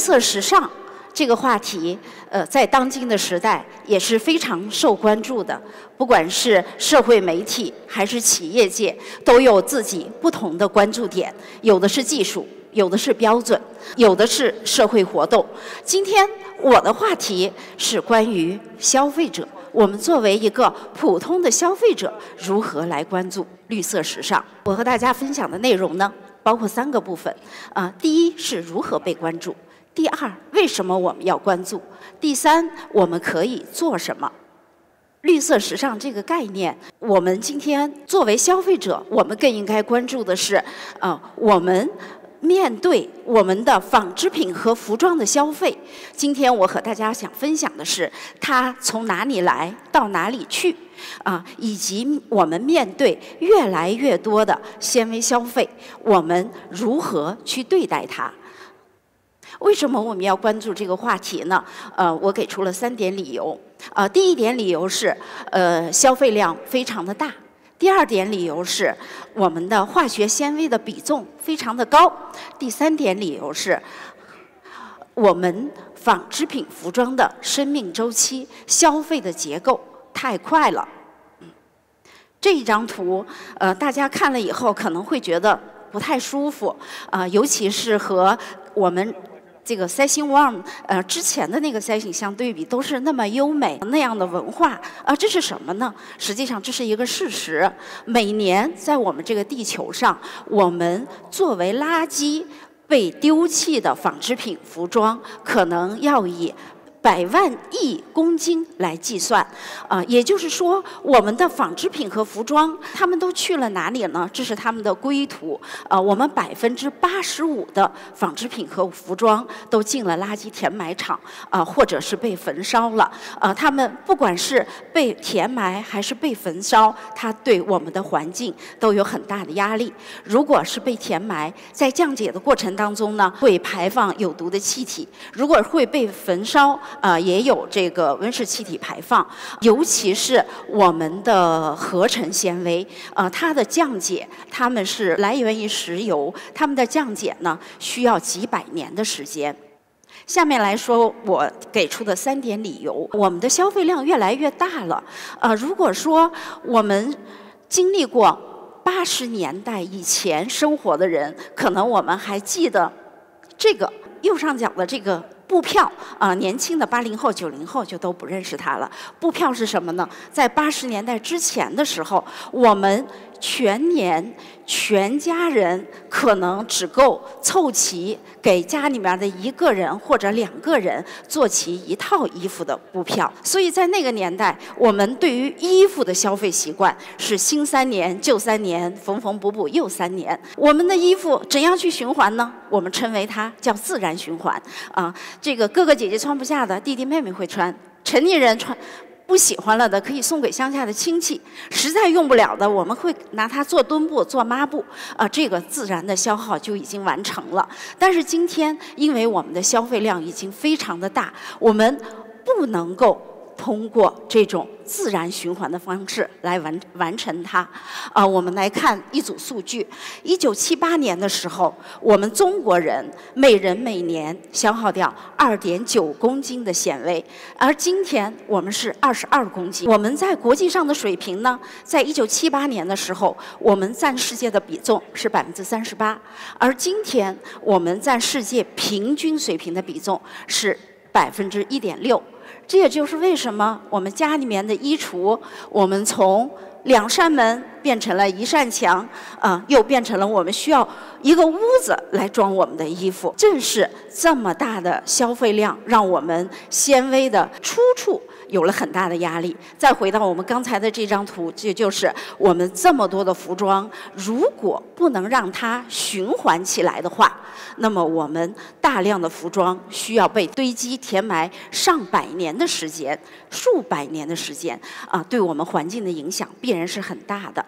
色时尚这个话题，呃，在当今的时代也是非常受关注的。不管是社会媒体还是企业界，都有自己不同的关注点，有的是技术，有的是标准，有的是社会活动。今天我的话题是关于消费者。我们作为一个普通的消费者，如何来关注绿色时尚？我和大家分享的内容呢，包括三个部分。啊，第一是如何被关注；第二，为什么我们要关注；第三，我们可以做什么？绿色时尚这个概念，我们今天作为消费者，我们更应该关注的是，啊，我们。面对我们的纺织品和服装的消费，今天我和大家想分享的是，它从哪里来到哪里去，啊，以及我们面对越来越多的纤维消费，我们如何去对待它？为什么我们要关注这个话题呢？呃，我给出了三点理由。呃，第一点理由是，呃，消费量非常的大。第二点理由是，我们的化学纤维的比重非常的高。第三点理由是，我们纺织品服装的生命周期、消费的结构太快了。这一张图，呃，大家看了以后可能会觉得不太舒服，啊，尤其是和我们。这个 Session One，呃，之前的那个 Session 相对比都是那么优美那样的文化，啊，这是什么呢？实际上这是一个事实。每年在我们这个地球上，我们作为垃圾被丢弃的纺织品、服装，可能要以。百万亿公斤来计算，啊，也就是说，我们的纺织品和服装，他们都去了哪里呢？这是他们的归途。啊，我们百分之八十五的纺织品和服装都进了垃圾填埋场，啊，或者是被焚烧了。啊，他们不管是被填埋还是被焚烧，它对我们的环境都有很大的压力。如果是被填埋，在降解的过程当中呢，会排放有毒的气体；如果会被焚烧，啊，也有这个温室气体排放，尤其是我们的合成纤维，啊，它的降解，它们是来源于石油，它们的降解呢需要几百年的时间。下面来说，我给出的三点理由：我们的消费量越来越大了，啊，如果说我们经历过八十年代以前生活的人，可能我们还记得这个右上角的这个。布票啊，年轻的八零后、九零后就都不认识他了。布票是什么呢？在八十年代之前的时候，我们。全年全家人可能只够凑齐给家里面的一个人或者两个人做齐一套衣服的布票，所以在那个年代，我们对于衣服的消费习惯是新三年旧三年，缝缝补补又三年。我们的衣服怎样去循环呢？我们称为它叫自然循环啊。这个哥哥姐姐穿不下的，弟弟妹妹会穿，成年人穿。不喜欢了的可以送给乡下的亲戚，实在用不了的我们会拿它做墩布、做抹布，啊，这个自然的消耗就已经完成了。但是今天，因为我们的消费量已经非常的大，我们不能够。通过这种自然循环的方式来完完成它，啊，我们来看一组数据。一九七八年的时候，我们中国人每人每年消耗掉二点九公斤的纤维，而今天我们是二十二公斤。我们在国际上的水平呢，在一九七八年的时候，我们占世界的比重是百分之三十八，而今天我们占世界平均水平的比重是百分之一点六。这也就是为什么我们家里面的衣橱，我们从两扇门变成了一扇墙，啊，又变成了我们需要一个屋子来装我们的衣服。正是这么大的消费量，让我们纤维的出处。有了很大的压力。再回到我们刚才的这张图，这就是我们这么多的服装，如果不能让它循环起来的话，那么我们大量的服装需要被堆积填埋上百年的时间，数百年的时间啊，对我们环境的影响必然是很大的。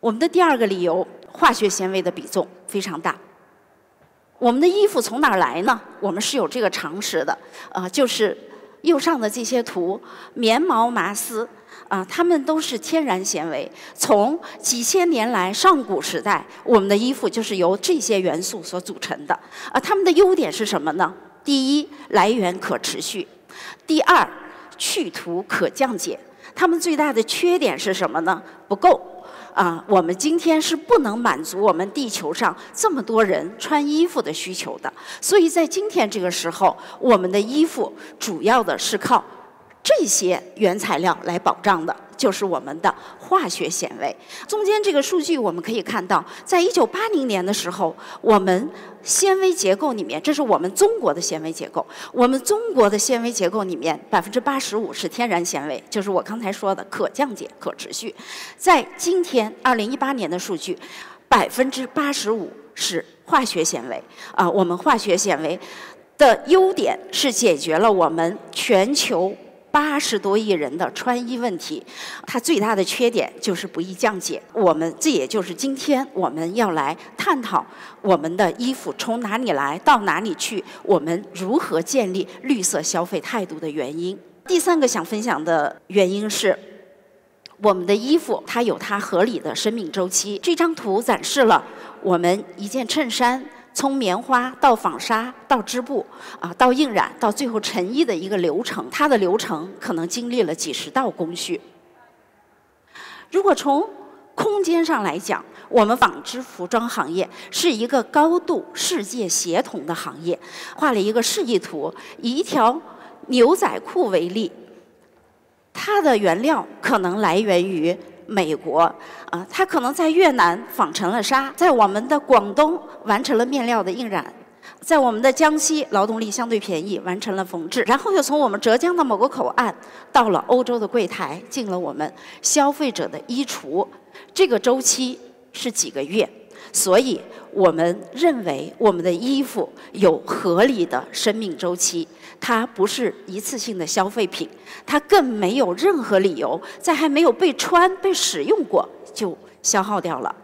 我们的第二个理由，化学纤维的比重非常大。我们的衣服从哪儿来呢？我们是有这个常识的，啊，就是。右上的这些图，棉毛、麻丝，啊，它们都是天然纤维。从几千年来，上古时代，我们的衣服就是由这些元素所组成的。啊，它们的优点是什么呢？第一，来源可持续；第二，去图可降解。它们最大的缺点是什么呢？不够。啊，我们今天是不能满足我们地球上这么多人穿衣服的需求的。所以在今天这个时候，我们的衣服主要的是靠这些原材料来保障的。就是我们的化学纤维。中间这个数据我们可以看到，在一九八零年的时候，我们纤维结构里面，这是我们中国的纤维结构。我们中国的纤维结构里面，百分之八十五是天然纤维，就是我刚才说的可降解、可持续。在今天二零一八年的数据，百分之八十五是化学纤维。啊，我们化学纤维的优点是解决了我们全球。八十多亿人的穿衣问题，它最大的缺点就是不易降解。我们这也就是今天我们要来探讨我们的衣服从哪里来到哪里去，我们如何建立绿色消费态度的原因。第三个想分享的原因是，我们的衣服它有它合理的生命周期。这张图展示了我们一件衬衫。从棉花到纺纱到织布啊，到印染，到最后成衣的一个流程，它的流程可能经历了几十道工序。如果从空间上来讲，我们纺织服装行业是一个高度世界协同的行业。画了一个示意图，以一条牛仔裤为例，它的原料可能来源于。美国啊，它可能在越南纺成了纱，在我们的广东完成了面料的印染，在我们的江西劳动力相对便宜，完成了缝制，然后又从我们浙江的某个口岸到了欧洲的柜台，进了我们消费者的衣橱，这个周期是几个月。所以我们认为我们的衣服有合理的生命周期，它不是一次性的消费品，它更没有任何理由在还没有被穿、被使用过就消耗掉了。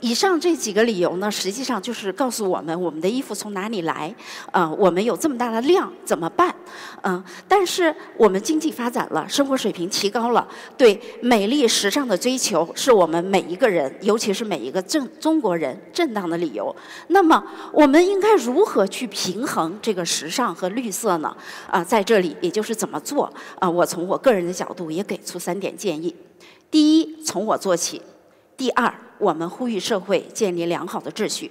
以上这几个理由呢，实际上就是告诉我们，我们的衣服从哪里来？呃，我们有这么大的量怎么办？嗯，但是我们经济发展了，生活水平提高了，对美丽时尚的追求是我们每一个人，尤其是每一个正中国人正当的理由。那么，我们应该如何去平衡这个时尚和绿色呢？啊，在这里，也就是怎么做？啊，我从我个人的角度也给出三点建议。第一，从我做起。第二，我们呼吁社会建立良好的秩序。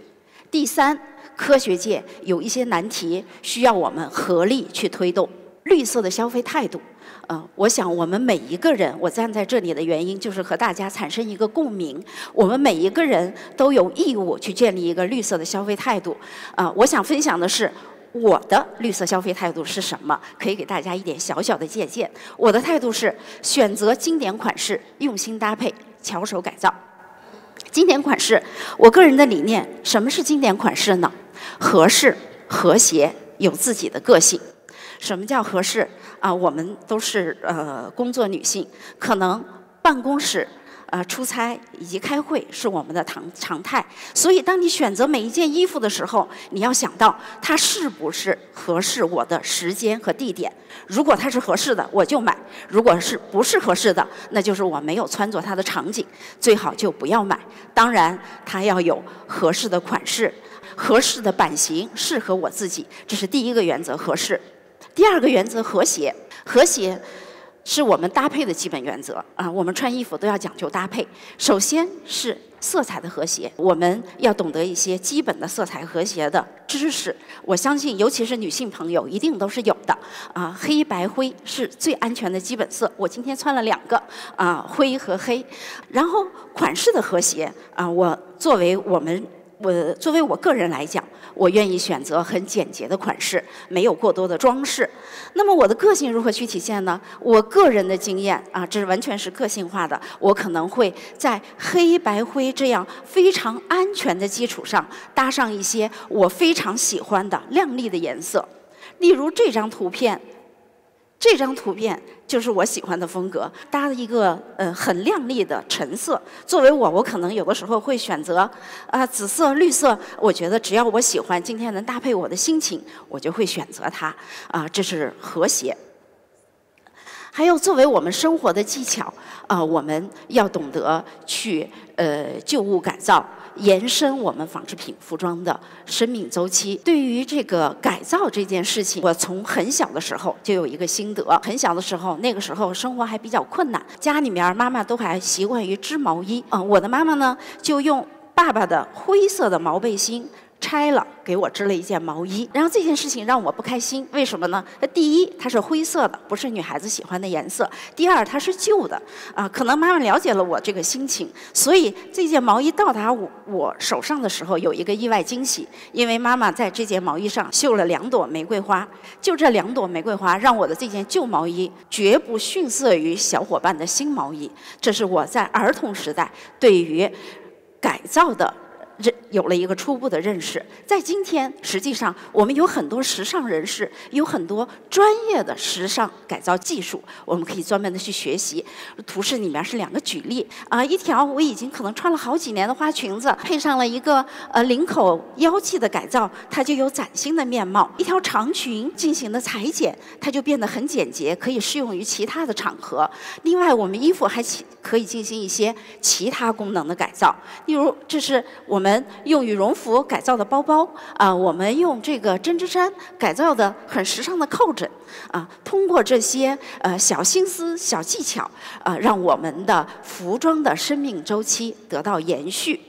第三，科学界有一些难题需要我们合力去推动。绿色的消费态度，呃，我想我们每一个人，我站在这里的原因就是和大家产生一个共鸣。我们每一个人都有义务去建立一个绿色的消费态度。啊，我想分享的是我的绿色消费态度是什么，可以给大家一点小小的借鉴。我的态度是选择经典款式，用心搭配，巧手改造。经典款式，我个人的理念，什么是经典款式呢？合适、和谐，有自己的个性。什么叫合适？啊，我们都是呃工作女性，可能办公室。呃，出差以及开会是我们的常常态，所以当你选择每一件衣服的时候，你要想到它是不是合适我的时间和地点。如果它是合适的，我就买；如果是不是合适的，那就是我没有穿着它的场景，最好就不要买。当然，它要有合适的款式、合适的版型，适合我自己，这是第一个原则，合适。第二个原则，和谐，和谐。是我们搭配的基本原则啊！我们穿衣服都要讲究搭配。首先是色彩的和谐，我们要懂得一些基本的色彩和谐的知识。我相信，尤其是女性朋友，一定都是有的啊。黑白灰是最安全的基本色。我今天穿了两个啊，灰和黑。然后款式的和谐啊，我作为我们。我作为我个人来讲，我愿意选择很简洁的款式，没有过多的装饰。那么我的个性如何去体现呢？我个人的经验啊，这是完全是个性化的。我可能会在黑白灰这样非常安全的基础上，搭上一些我非常喜欢的亮丽的颜色。例如这张图片。这张图片就是我喜欢的风格，搭了一个呃很亮丽的橙色。作为我，我可能有的时候会选择啊紫色、绿色。我觉得只要我喜欢，今天能搭配我的心情，我就会选择它。啊，这是和谐。还有作为我们生活的技巧，啊，我们要懂得去呃旧物改造。延伸我们纺织品服装的生命周期。对于这个改造这件事情，我从很小的时候就有一个心得。很小的时候，那个时候生活还比较困难，家里面妈妈都还习惯于织毛衣。嗯，我的妈妈呢，就用爸爸的灰色的毛背心。拆了，给我织了一件毛衣，然后这件事情让我不开心，为什么呢？第一，它是灰色的，不是女孩子喜欢的颜色；第二，它是旧的，啊，可能妈妈了解了我这个心情，所以这件毛衣到达我我手上的时候，有一个意外惊喜，因为妈妈在这件毛衣上绣了两朵玫瑰花，就这两朵玫瑰花，让我的这件旧毛衣绝不逊色于小伙伴的新毛衣。这是我在儿童时代对于改造的。认有了一个初步的认识，在今天，实际上我们有很多时尚人士，有很多专业的时尚改造技术，我们可以专门的去学习。图示里面是两个举例啊，一条我已经可能穿了好几年的花裙子，配上了一个呃领口腰际的改造，它就有崭新的面貌；一条长裙进行的裁剪，它就变得很简洁，可以适用于其他的场合。另外，我们衣服还可以进行一些其他功能的改造，例如这是我们。们用羽绒服改造的包包啊，我们用这个针织衫改造的很时尚的靠枕啊，通过这些呃小心思、小技巧啊，让我们的服装的生命周期得到延续。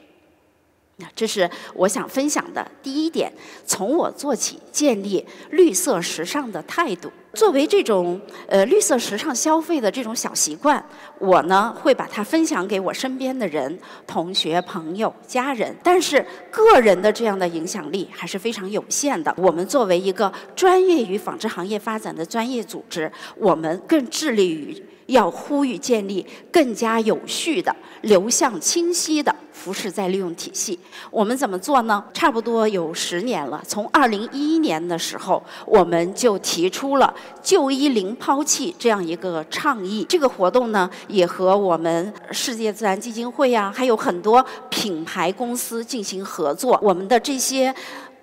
那这是我想分享的第一点，从我做起，建立绿色时尚的态度。作为这种呃绿色时尚消费的这种小习惯，我呢会把它分享给我身边的人、同学、朋友、家人。但是个人的这样的影响力还是非常有限的。我们作为一个专业于纺织行业发展的专业组织，我们更致力于。要呼吁建立更加有序的、流向清晰的服饰再利用体系。我们怎么做呢？差不多有十年了。从二零一一年的时候，我们就提出了“旧衣零抛弃”这样一个倡议。这个活动呢，也和我们世界自然基金会呀，还有很多品牌公司进行合作。我们的这些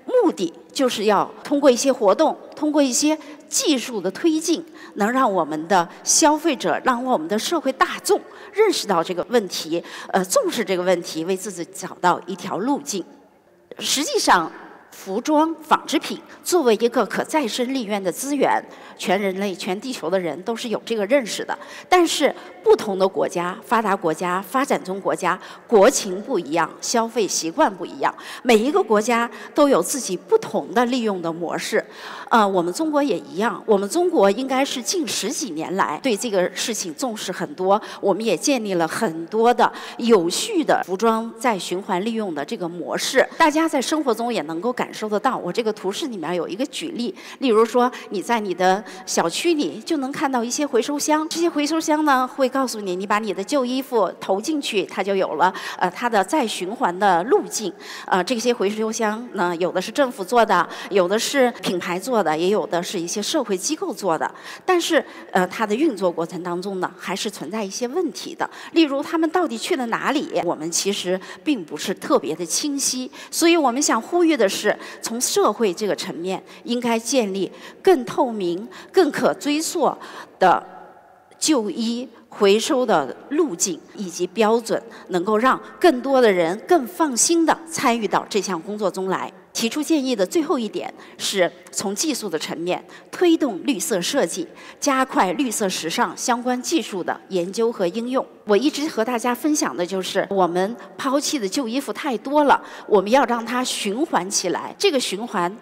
目的就是要通过一些活动，通过一些技术的推进。能让我们的消费者，让我们的社会大众认识到这个问题，呃，重视这个问题，为自己找到一条路径。实际上。服装、纺织品作为一个可再生利用的资源，全人类、全地球的人都是有这个认识的。但是，不同的国家、发达国家、发展中国家，国情不一样，消费习惯不一样，每一个国家都有自己不同的利用的模式。呃，我们中国也一样。我们中国应该是近十几年来对这个事情重视很多，我们也建立了很多的有序的服装再循环利用的这个模式。大家在生活中也能够感。受得到，我这个图示里面有一个举例，例如说你在你的小区里就能看到一些回收箱，这些回收箱呢会告诉你，你把你的旧衣服投进去，它就有了呃它的再循环的路径。呃，这些回收箱呢，有的是政府做的，有的是品牌做做的，也有的是一些社会机构做的。但是呃，它的运作过程当中呢，还是存在一些问题的。例如，他们到底去了哪里，我们其实并不是特别的清晰。所以我们想呼吁的是。从社会这个层面，应该建立更透明、更可追溯的就医回收的路径以及标准，能够让更多的人更放心的参与到这项工作中来。提出建议的最后一点是从技术的层面推动绿色设计，加快绿色时尚相关技术的研究和应用。我一直和大家分享的就是，我们抛弃的旧衣服太多了，我们要让它循环起来。这个循环。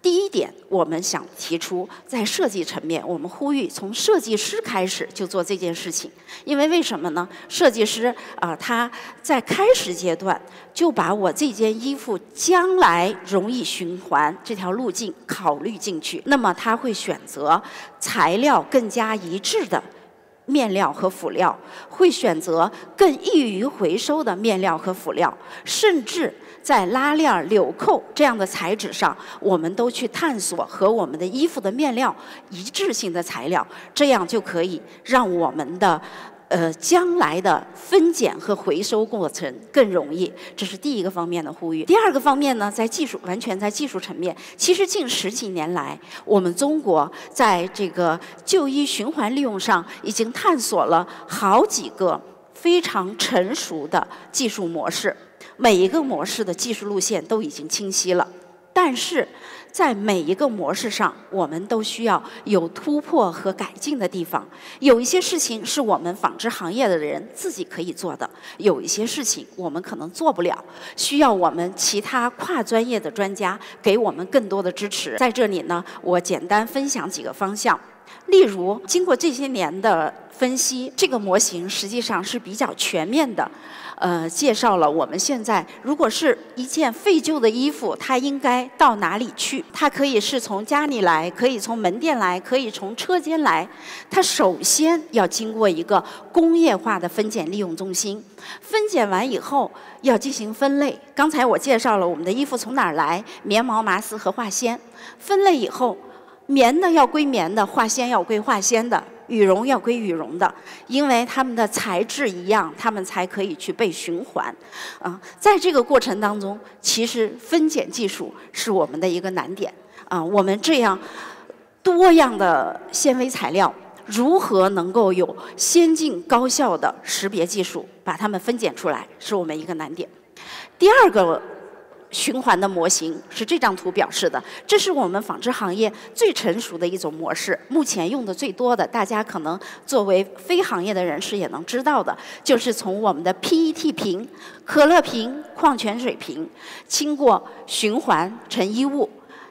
第一点，我们想提出，在设计层面，我们呼吁从设计师开始就做这件事情。因为为什么呢？设计师啊，他在开始阶段就把我这件衣服将来容易循环这条路径考虑进去，那么他会选择材料更加一致的。面料和辅料会选择更易于回收的面料和辅料，甚至在拉链、纽扣这样的材质上，我们都去探索和我们的衣服的面料一致性的材料，这样就可以让我们的呃，将来的分拣和回收过程更容易，这是第一个方面的呼吁。第二个方面呢，在技术完全在技术层面，其实近十几年来，我们中国在这个就医循环利用上已经探索了好几个非常成熟的技术模式，每一个模式的技术路线都已经清晰了，但是。在每一个模式上，我们都需要有突破和改进的地方。有一些事情是我们纺织行业的人自己可以做的，有一些事情我们可能做不了，需要我们其他跨专业的专家给我们更多的支持。在这里呢，我简单分享几个方向。例如，经过这些年的分析，这个模型实际上是比较全面的，呃，介绍了我们现在如果是一件废旧的衣服，它应该到哪里去？它可以是从家里来，可以从门店来，可以从车间来。它首先要经过一个工业化的分拣利用中心，分拣完以后要进行分类。刚才我介绍了我们的衣服从哪儿来，棉毛、麻丝和化纤，分类以后。棉的要归棉的，化纤要归化纤的，羽绒要归羽绒的，因为它们的材质一样，它们才可以去被循环。啊，在这个过程当中，其实分拣技术是我们的一个难点。啊，我们这样多样的纤维材料，如何能够有先进高效的识别技术，把它们分拣出来，是我们一个难点。第二个。循环的模型是这张图表示的，这是我们纺织行业最成熟的一种模式，目前用的最多的，大家可能作为非行业的人士也能知道的，就是从我们的 PET 瓶、可乐瓶、矿泉水瓶，经过循环成衣物。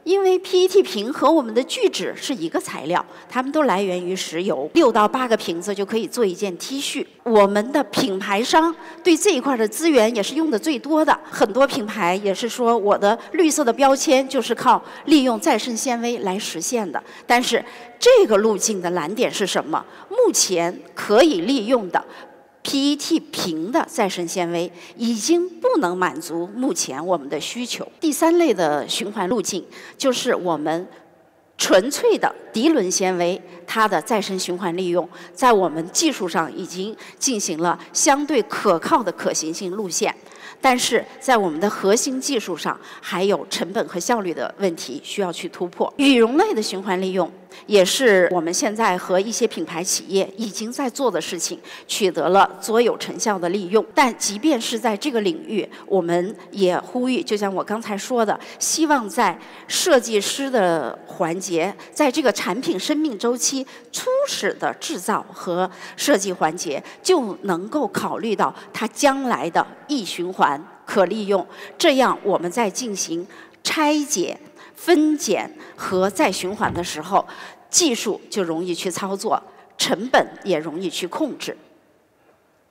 因为 PET 瓶和我们的聚酯是一个材料，它们都来源于石油，六到八个瓶子就可以做一件 T 恤。我们的品牌商对这一块的资源也是用的最多的，很多品牌也是说我的绿色的标签就是靠利用再生纤维来实现的。但是这个路径的难点是什么？目前可以利用的。PET 瓶的再生纤维已经不能满足目前我们的需求。第三类的循环路径就是我们纯粹的涤纶纤维，它的再生循环利用在我们技术上已经进行了相对可靠的可行性路线。但是在我们的核心技术上，还有成本和效率的问题需要去突破。羽绒类的循环利用。也是我们现在和一些品牌企业已经在做的事情，取得了卓有成效的利用。但即便是在这个领域，我们也呼吁，就像我刚才说的，希望在设计师的环节，在这个产品生命周期初始的制造和设计环节，就能够考虑到它将来的易循环、可利用。这样，我们在进行拆解。分拣和再循环的时候，技术就容易去操作，成本也容易去控制。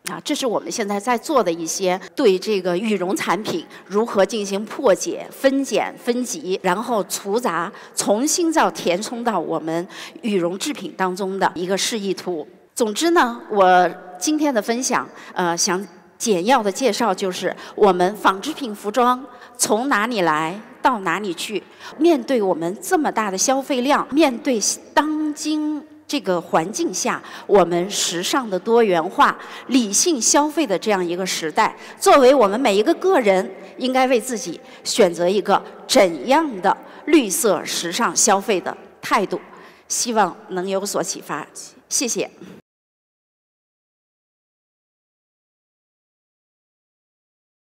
啊，这是我们现在在做的一些对这个羽绒产品如何进行破解、分拣、分级，然后除杂，重新再填充到我们羽绒制品当中的一个示意图。总之呢，我今天的分享，呃，想简要的介绍就是我们纺织品服装从哪里来。到哪里去？面对我们这么大的消费量，面对当今这个环境下，我们时尚的多元化、理性消费的这样一个时代，作为我们每一个个人，应该为自己选择一个怎样的绿色时尚消费的态度？希望能有所启发。谢谢。